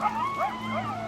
Oh, oh, oh, oh.